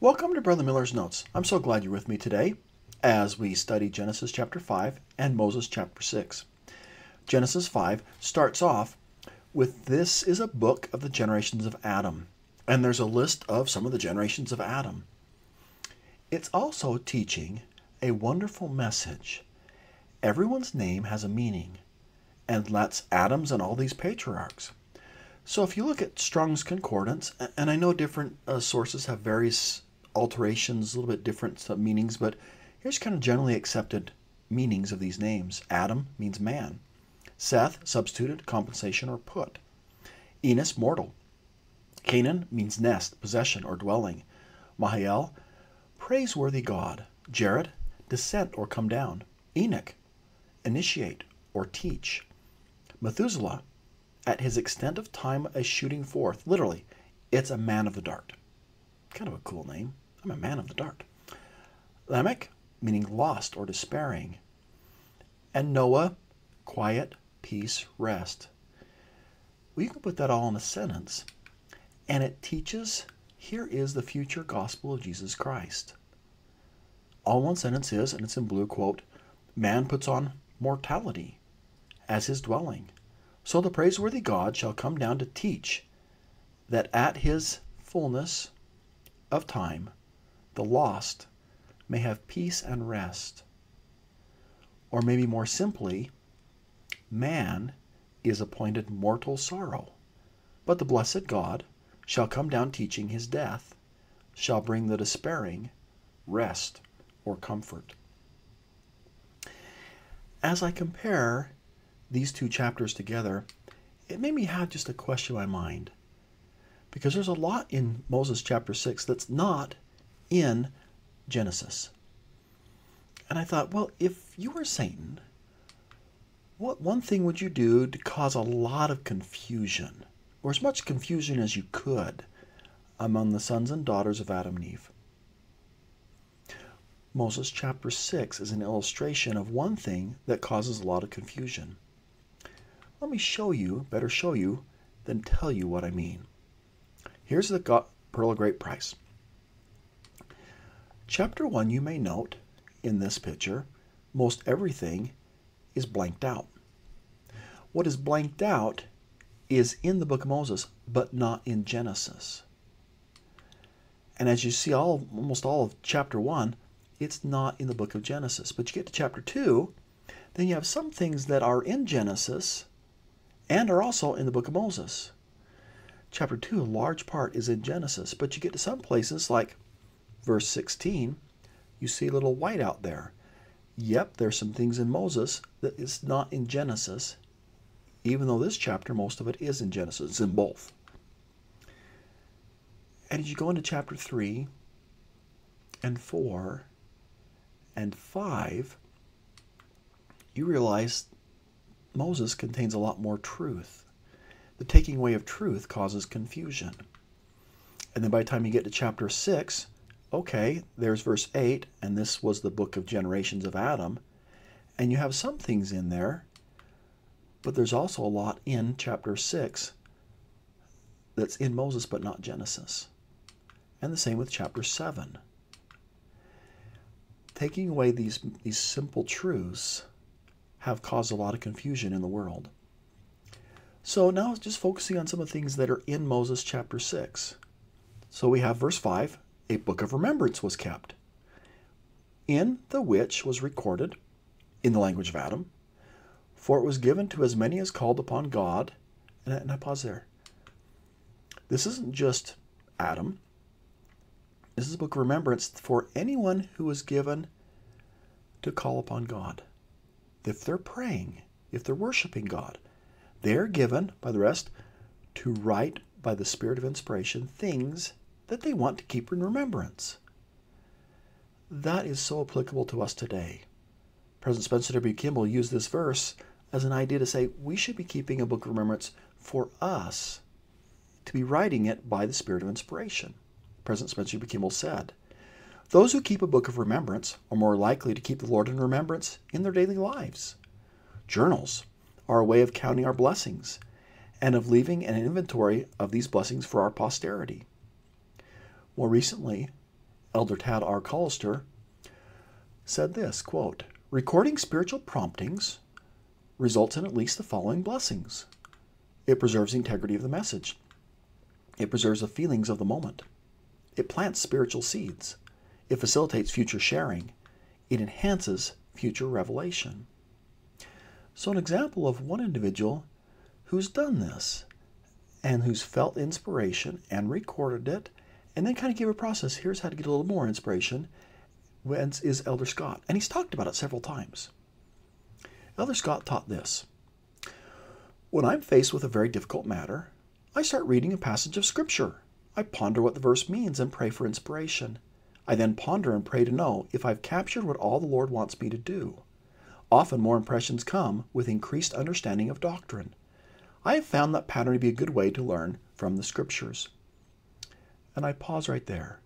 Welcome to Brother Miller's Notes. I'm so glad you're with me today as we study Genesis chapter 5 and Moses chapter 6. Genesis 5 starts off with this is a book of the generations of Adam, and there's a list of some of the generations of Adam. It's also teaching a wonderful message. Everyone's name has a meaning, and that's Adam's and all these patriarchs. So if you look at Strong's Concordance, and I know different uh, sources have various alterations, a little bit different meanings, but here's kind of generally accepted meanings of these names. Adam means man. Seth, substituted, compensation, or put. Enos, mortal. Cainan means nest, possession, or dwelling. Mahael, praiseworthy God. Jared, descent or come down. Enoch, initiate or teach. Methuselah, at his extent of time a shooting forth. Literally, it's a man of the dart. Kind of a cool name. I'm a man of the dart. Lamech, meaning lost or despairing. And Noah, quiet, peace, rest. Well, you can put that all in a sentence, and it teaches here is the future gospel of Jesus Christ. All one sentence is, and it's in blue quote, man puts on mortality as his dwelling. So the praiseworthy God shall come down to teach that at his fullness of time the lost may have peace and rest. Or maybe more simply, man is appointed mortal sorrow, but the blessed God shall come down teaching his death, shall bring the despairing rest or comfort. As I compare these two chapters together, it made me have just a question in my mind. Because there's a lot in Moses chapter 6 that's not in Genesis. And I thought, well, if you were Satan, what one thing would you do to cause a lot of confusion, or as much confusion as you could, among the sons and daughters of Adam and Eve? Moses chapter 6 is an illustration of one thing that causes a lot of confusion. Let me show you, better show you than tell you what I mean. Here's the pearl of great price. Chapter 1, you may note in this picture, most everything is blanked out. What is blanked out is in the book of Moses, but not in Genesis. And as you see all almost all of chapter 1, it's not in the book of Genesis. But you get to chapter 2, then you have some things that are in Genesis and are also in the book of Moses. Chapter 2, a large part is in Genesis, but you get to some places like verse 16, you see a little white out there. Yep, there's some things in Moses that is not in Genesis, even though this chapter, most of it is in Genesis. It's in both. And as you go into chapter 3 and 4 and 5, you realize Moses contains a lot more truth. The taking away of truth causes confusion. And then by the time you get to chapter 6, okay, there's verse 8, and this was the book of generations of Adam. And you have some things in there, but there's also a lot in chapter 6 that's in Moses but not Genesis. And the same with chapter 7. Taking away these, these simple truths have caused a lot of confusion in the world. So now just focusing on some of the things that are in Moses chapter 6. So we have verse 5 a book of remembrance was kept, in the which was recorded, in the language of Adam, for it was given to as many as called upon God. And I, and I pause there. This isn't just Adam. This is a book of remembrance for anyone who was given to call upon God. If they're praying, if they're worshiping God, they're given by the rest to write by the Spirit of inspiration things that they want to keep in remembrance. That is so applicable to us today. President Spencer W. Kimball used this verse as an idea to say we should be keeping a book of remembrance for us to be writing it by the Spirit of inspiration. President Spencer W. Kimball said, Those who keep a book of remembrance are more likely to keep the Lord in remembrance in their daily lives. Journals are a way of counting our blessings and of leaving an inventory of these blessings for our posterity. More recently, Elder Tad R. Callister, said this quote, Recording spiritual promptings results in at least the following blessings. It preserves the integrity of the message. It preserves the feelings of the moment. It plants spiritual seeds. It facilitates future sharing. It enhances future revelation. So, an example of one individual who's done this and who's felt inspiration and recorded it and then kind of gave a process. Here's how to get a little more inspiration Whence is Elder Scott. And he's talked about it several times. Elder Scott taught this When I'm faced with a very difficult matter, I start reading a passage of Scripture. I ponder what the verse means and pray for inspiration. I then ponder and pray to know if I've captured what all the Lord wants me to do. Often more impressions come with increased understanding of doctrine. I have found that pattern to be a good way to learn from the Scriptures. And I pause right there.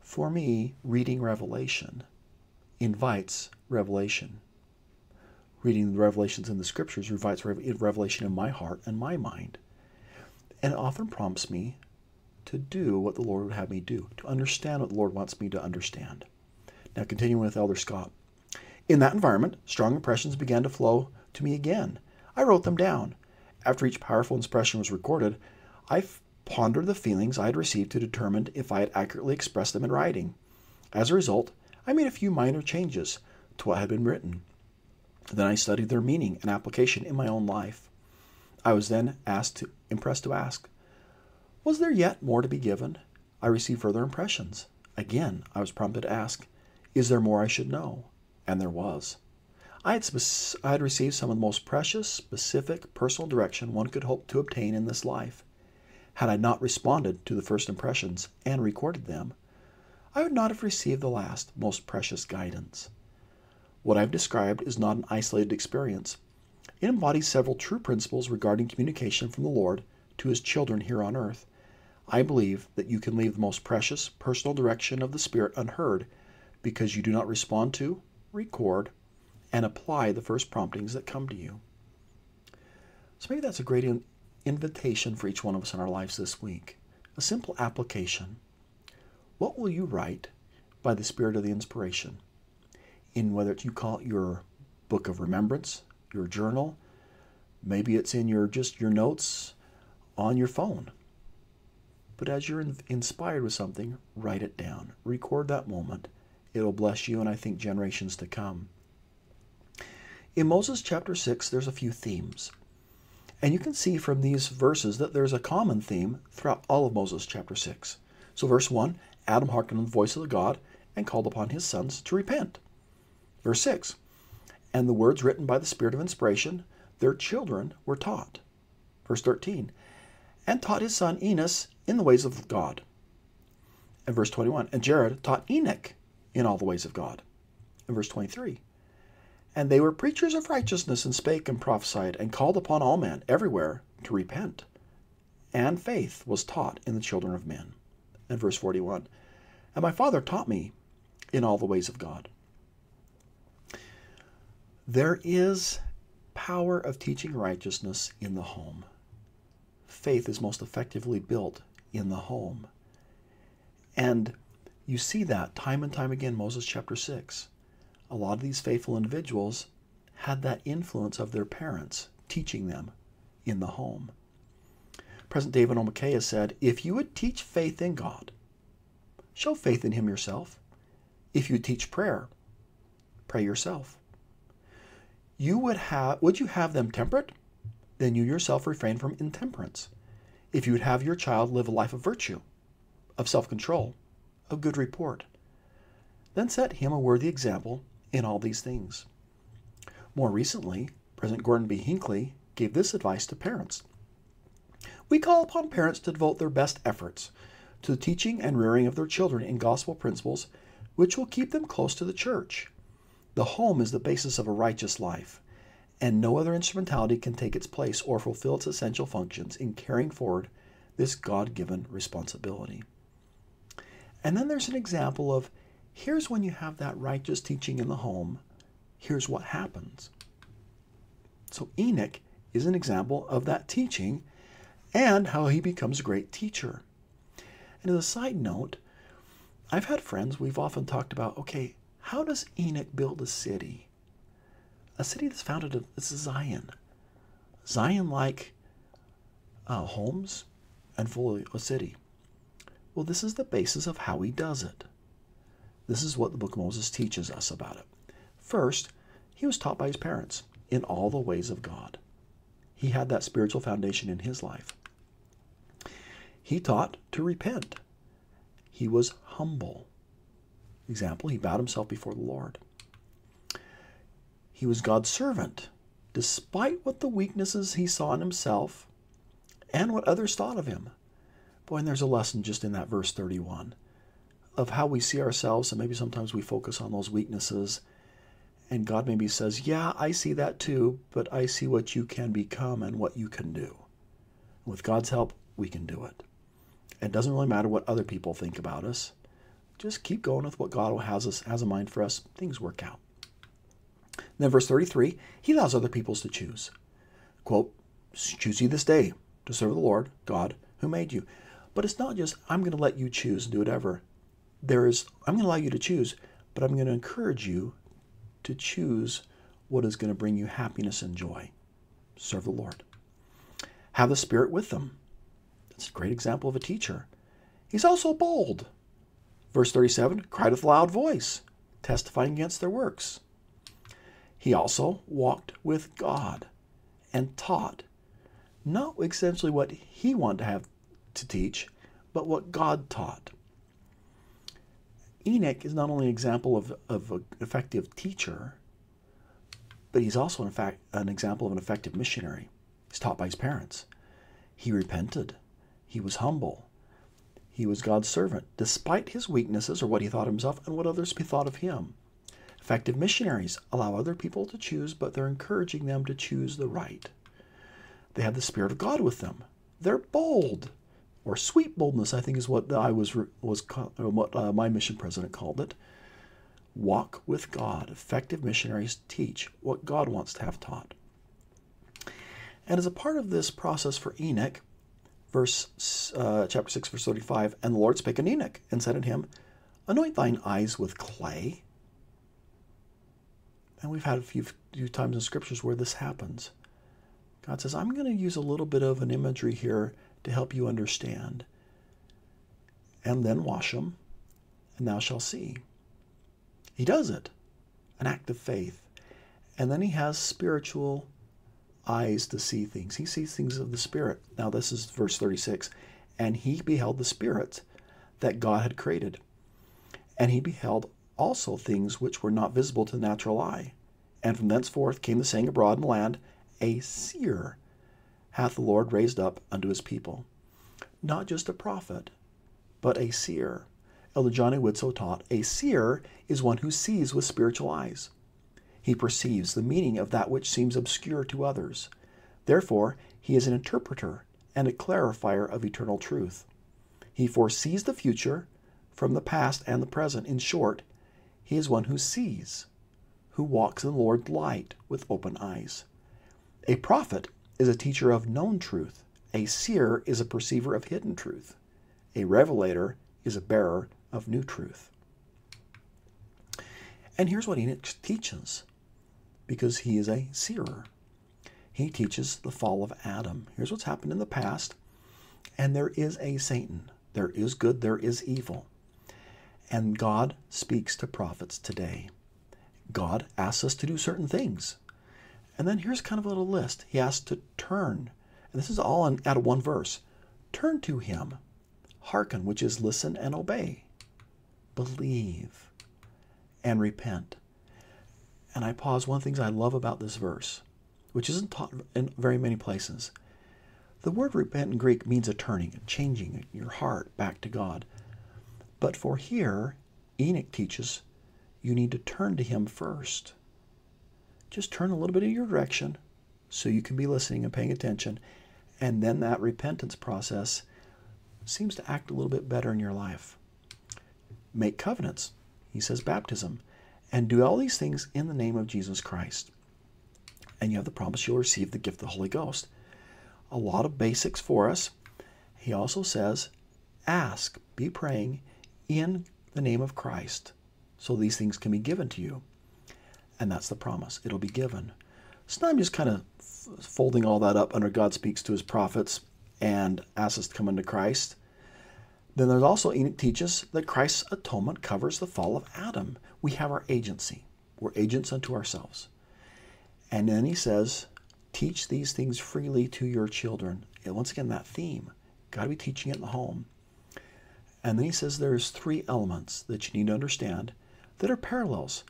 For me, reading Revelation invites revelation. Reading the revelations in the Scriptures invites revelation in my heart and my mind. And it often prompts me to do what the Lord would have me do, to understand what the Lord wants me to understand. Now, continuing with Elder Scott. In that environment, strong impressions began to flow to me again. I wrote them down. After each powerful impression was recorded, I pondered the feelings I had received to determine if I had accurately expressed them in writing. As a result, I made a few minor changes to what had been written. Then I studied their meaning and application in my own life. I was then asked to, impressed to ask, Was there yet more to be given? I received further impressions. Again, I was prompted to ask, Is there more I should know? And there was. I had, I had received some of the most precious, specific, personal direction one could hope to obtain in this life. Had I not responded to the first impressions and recorded them, I would not have received the last, most precious guidance. What I have described is not an isolated experience. It embodies several true principles regarding communication from the Lord to His children here on earth. I believe that you can leave the most precious personal direction of the Spirit unheard because you do not respond to, record, and apply the first promptings that come to you. So maybe that's a great invitation for each one of us in our lives this week. A simple application. What will you write by the Spirit of the inspiration? In whether you call it your book of remembrance, your journal, maybe it's in your just your notes on your phone. But as you're inspired with something, write it down. Record that moment. It'll bless you and I think generations to come. In Moses chapter 6, there's a few themes. And you can see from these verses that there's a common theme throughout all of Moses chapter 6. So, verse 1 Adam hearkened to the voice of the God and called upon his sons to repent. Verse 6 And the words written by the Spirit of inspiration, their children were taught. Verse 13 And taught his son Enos in the ways of God. And verse 21 And Jared taught Enoch in all the ways of God. And verse 23 and they were preachers of righteousness, and spake and prophesied, and called upon all men everywhere to repent. And faith was taught in the children of men. And verse 41 And my Father taught me in all the ways of God. There is power of teaching righteousness in the home. Faith is most effectively built in the home. And you see that time and time again, Moses chapter 6 a lot of these faithful individuals had that influence of their parents teaching them in the home. President David O. McKay said, if you would teach faith in God, show faith in Him yourself. If you teach prayer, pray yourself. You would have would you have them temperate? Then you yourself refrain from intemperance. If you would have your child live a life of virtue, of self-control, of good report, then set him a worthy example in all these things. More recently, President Gordon B. Hinckley gave this advice to parents. We call upon parents to devote their best efforts to the teaching and rearing of their children in gospel principles which will keep them close to the church. The home is the basis of a righteous life, and no other instrumentality can take its place or fulfill its essential functions in carrying forward this God given responsibility. And then there's an example of Here's when you have that righteous teaching in the home. Here's what happens. So Enoch is an example of that teaching and how he becomes a great teacher. And as a side note, I've had friends, we've often talked about, okay, how does Enoch build a city? A city that's founded of it's Zion. Zion like uh, homes and fully a city. Well, this is the basis of how he does it. This is what the book of Moses teaches us about it. First, he was taught by his parents in all the ways of God. He had that spiritual foundation in his life. He taught to repent. He was humble. Example, he bowed himself before the Lord. He was God's servant, despite what the weaknesses he saw in himself and what others thought of him. Boy, and there's a lesson just in that verse 31 of how we see ourselves, and maybe sometimes we focus on those weaknesses. And God maybe says, Yeah, I see that too, but I see what you can become and what you can do. With God's help, we can do it. It doesn't really matter what other people think about us. Just keep going with what God has us has in mind for us. Things work out. then verse 33, he allows other peoples to choose. Quote, choose ye this day to serve the Lord, God, who made you. But it's not just, I'm going to let you choose and do whatever. There is, I'm going to allow you to choose, but I'm going to encourage you to choose what is going to bring you happiness and joy. Serve the Lord. Have the Spirit with them. That's a great example of a teacher. He's also bold. Verse 37 cried with loud voice, testifying against their works. He also walked with God and taught, not essentially what he wanted to have to teach, but what God taught. Enoch is not only an example of, of an effective teacher, but he's also, in fact, an example of an effective missionary. He's taught by his parents. He repented. He was humble. He was God's servant, despite his weaknesses or what he thought himself and what others thought of him. Effective missionaries allow other people to choose, but they're encouraging them to choose the right. They have the Spirit of God with them. They're bold or sweet boldness, I think is what I was was what uh, my mission president called it. Walk with God. Effective missionaries teach what God wants to have taught. And as a part of this process for Enoch, verse uh, chapter six, verse thirty-five, and the Lord spake unto Enoch and said unto him, Anoint thine eyes with clay. And we've had a few, few times in scriptures where this happens. God says, I'm going to use a little bit of an imagery here to help you understand. And then wash them, and thou shalt see. He does it, an act of faith. And then he has spiritual eyes to see things. He sees things of the Spirit. Now, this is verse 36. And he beheld the spirits that God had created. And he beheld also things which were not visible to the natural eye. And from thenceforth came the saying abroad in the land, A seer hath the Lord raised up unto his people. Not just a prophet, but a seer. Elder John A. Widtsoe taught a seer is one who sees with spiritual eyes. He perceives the meaning of that which seems obscure to others. Therefore, he is an interpreter and a clarifier of eternal truth. He foresees the future from the past and the present. In short, he is one who sees, who walks in the Lord's light with open eyes. A prophet is a teacher of known truth. A seer is a perceiver of hidden truth. A revelator is a bearer of new truth. And here's what Enoch teaches because he is a seer. He teaches the fall of Adam. Here's what's happened in the past. And there is a Satan. There is good, there is evil. And God speaks to prophets today. God asks us to do certain things. And then here's kind of a little list. He asks to turn. And this is all in, out of one verse. Turn to him. Hearken, which is listen and obey. Believe and repent. And I pause. One of the things I love about this verse, which isn't taught in very many places, the word repent in Greek means a turning, a changing your heart back to God. But for here, Enoch teaches you need to turn to him first just turn a little bit in your direction so you can be listening and paying attention. And then that repentance process seems to act a little bit better in your life. Make covenants, he says baptism, and do all these things in the name of Jesus Christ. And you have the promise you'll receive the gift of the Holy Ghost. A lot of basics for us. He also says, ask, be praying in the name of Christ, so these things can be given to you. And that's the promise. It'll be given. So now I'm just kind of folding all that up under God speaks to his prophets and asks us to come into Christ. Then there's also Enoch teaches that Christ's atonement covers the fall of Adam. We have our agency. We're agents unto ourselves. And then he says, teach these things freely to your children. And once again, that theme. Got to be teaching it in the home. And then he says there's three elements that you need to understand that are parallels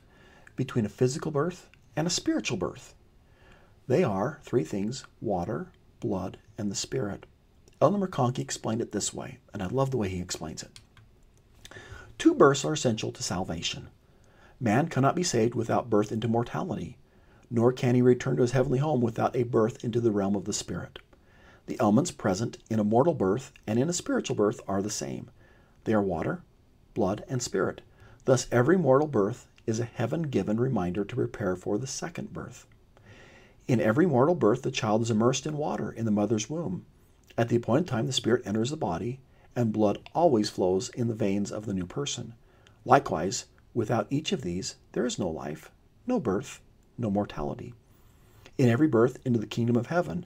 between a physical birth and a spiritual birth. They are three things water, blood, and the spirit. Elder McConkie explained it this way, and I love the way he explains it. Two births are essential to salvation. Man cannot be saved without birth into mortality, nor can he return to his heavenly home without a birth into the realm of the spirit. The elements present in a mortal birth and in a spiritual birth are the same. They are water, blood, and spirit. Thus, every mortal birth is a heaven given reminder to prepare for the second birth. In every mortal birth, the child is immersed in water in the mother's womb. At the appointed time, the spirit enters the body, and blood always flows in the veins of the new person. Likewise, without each of these, there is no life, no birth, no mortality. In every birth into the kingdom of heaven,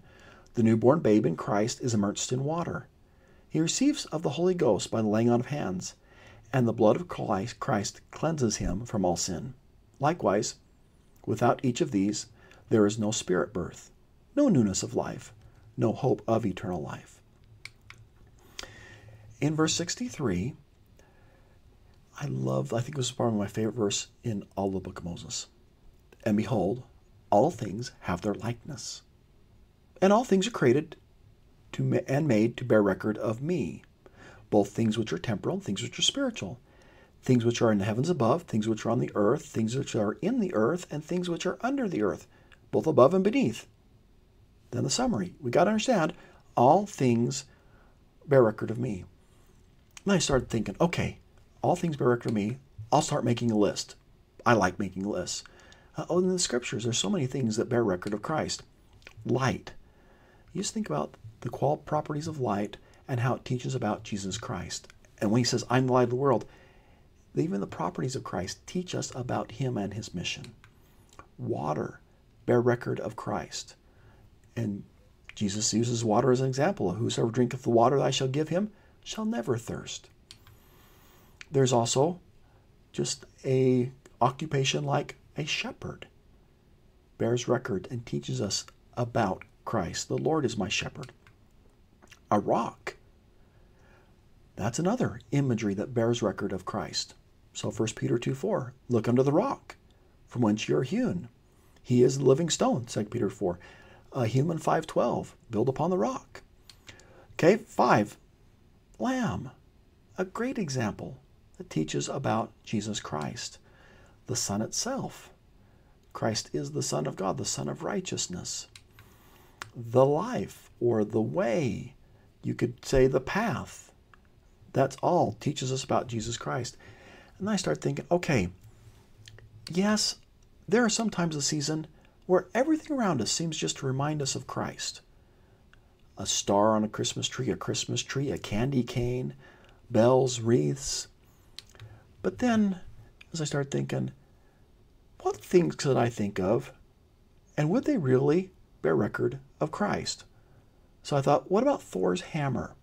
the newborn babe in Christ is immersed in water. He receives of the Holy Ghost by the laying on of hands, and the blood of Christ cleanses him from all sin. Likewise, without each of these, there is no spirit birth, no newness of life, no hope of eternal life. In verse 63, I love, I think this is probably my favorite verse in all the book of Moses. And behold, all things have their likeness, and all things are created to, and made to bear record of me, both things which are temporal and things which are spiritual, things which are in the heavens above, things which are on the earth, things which are in the earth, and things which are under the earth, both above and beneath. Then the summary. We got to understand all things bear record of me. And I started thinking, okay, all things bear record of me. I'll start making a list. I like making lists. Uh, oh, in the scriptures, there's so many things that bear record of Christ. Light. You just think about the qual properties of light and how it teaches about Jesus Christ. And when he says, I'm the light of the world, even the properties of Christ teach us about him and his mission. Water bear record of Christ. And Jesus uses water as an example. Of whosoever drinketh the water that I shall give him shall never thirst. There's also just a occupation like a shepherd bears record and teaches us about Christ. The Lord is my shepherd. A rock. That's another imagery that bears record of Christ. So 1 Peter 2 4, look under the rock from whence you are hewn. He is the living stone, 2 Peter 4. Uh, Helaman 5.12, build upon the rock. Okay, 5, lamb. A great example that teaches about Jesus Christ, the Son itself. Christ is the Son of God, the Son of righteousness. The life or the way, you could say the path. That's all teaches us about Jesus Christ. And I start thinking, okay, yes, there are sometimes a season where everything around us seems just to remind us of Christ. A star on a Christmas tree, a Christmas tree, a candy cane, bells, wreaths. But then, as I start thinking, what things could I think of, and would they really bear record of Christ? So I thought, what about Thor's hammer?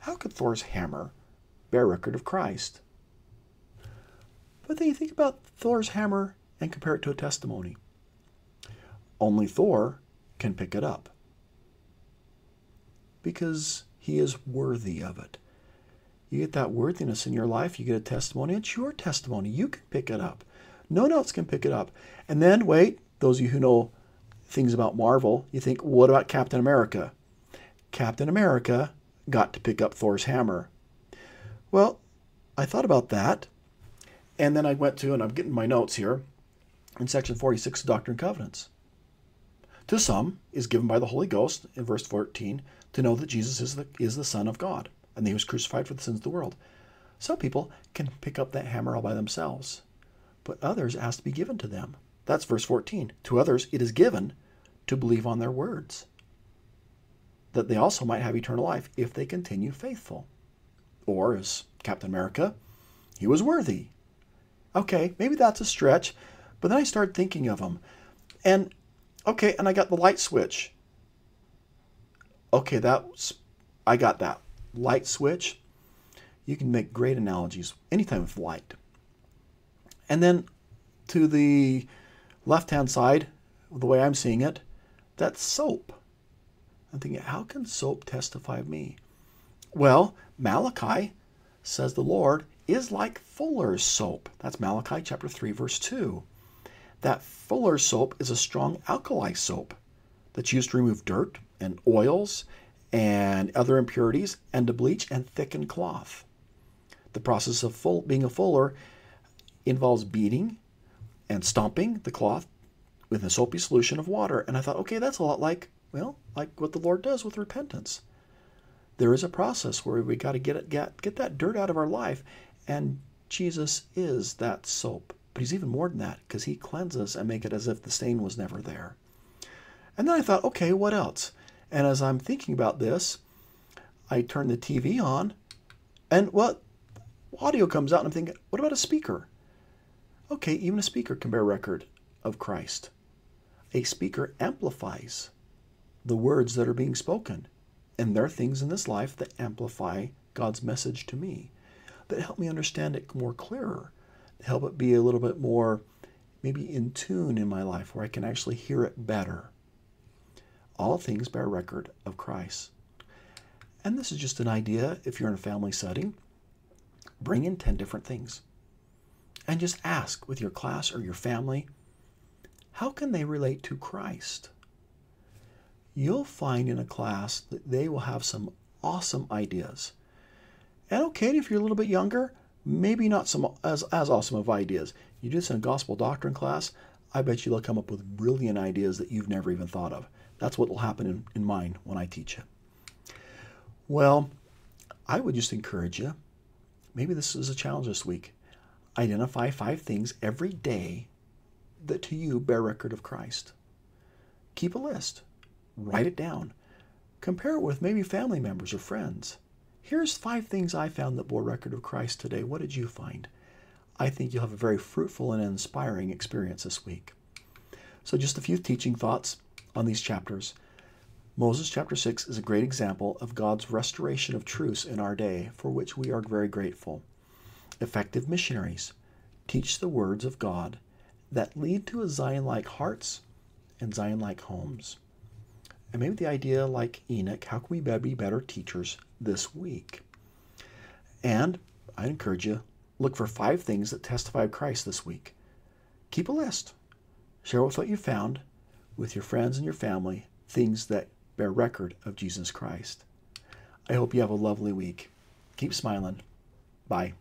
How could Thor's hammer bear record of Christ? But then you think about Thor's hammer and compare it to a testimony. Only Thor can pick it up because he is worthy of it. You get that worthiness in your life, you get a testimony, it's your testimony. You can pick it up. No one else can pick it up. And then, wait, those of you who know things about Marvel, you think, what about Captain America? Captain America got to pick up Thor's hammer. Well, I thought about that, and then I went to, and I'm getting my notes here, in section 46 of Doctrine and Covenants. To some is given by the Holy Ghost, in verse 14, to know that Jesus is the, is the Son of God, and that he was crucified for the sins of the world. Some people can pick up that hammer all by themselves, but others ask to be given to them. That's verse 14. To others it is given to believe on their words, that they also might have eternal life if they continue faithful. Or, as Captain America, he was worthy. Okay, maybe that's a stretch, but then I started thinking of him. And okay, and I got the light switch. Okay, that's I got that. Light switch. You can make great analogies anytime with light. And then to the left hand side, the way I'm seeing it, that's soap. I'm thinking, how can soap testify of me? Well, Malachi says the Lord is like fuller's soap. That's Malachi chapter 3, verse 2. That fuller's soap is a strong alkali soap that's used to remove dirt and oils and other impurities and to bleach and thicken cloth. The process of full, being a fuller involves beating and stomping the cloth with a soapy solution of water. And I thought, okay, that's a lot like, well, like what the Lord does with repentance. There is a process where we got to get it, get, get that dirt out of our life. And Jesus is that soap. But he's even more than that because he cleanses and make it as if the stain was never there. And then I thought, okay, what else? And as I'm thinking about this, I turn the TV on and what audio comes out and I'm thinking, what about a speaker? Okay, even a speaker can bear record of Christ. A speaker amplifies the words that are being spoken. And there are things in this life that amplify God's message to me, that help me understand it more clearer, help it be a little bit more maybe in tune in my life where I can actually hear it better. All things bear record of Christ. And this is just an idea if you're in a family setting. Bring in 10 different things and just ask with your class or your family how can they relate to Christ? You'll find in a class that they will have some awesome ideas. And okay, if you're a little bit younger, maybe not some as, as awesome of ideas. You do this in a gospel doctrine class, I bet you they'll come up with brilliant ideas that you've never even thought of. That's what will happen in, in mine when I teach it. Well, I would just encourage you. Maybe this is a challenge this week. Identify five things every day that to you bear record of Christ. Keep a list, write it down, compare it with maybe family members or friends. Here's five things I found that bore record of Christ today. What did you find? I think you'll have a very fruitful and inspiring experience this week. So, just a few teaching thoughts on these chapters. Moses chapter 6 is a great example of God's restoration of truths in our day, for which we are very grateful. Effective missionaries teach the words of God that lead to a Zion like hearts and Zion like homes. And maybe the idea, like Enoch, how can we be better teachers this week? And I encourage you, look for five things that testify of Christ this week. Keep a list. Share what you found with your friends and your family, things that bear record of Jesus Christ. I hope you have a lovely week. Keep smiling. Bye.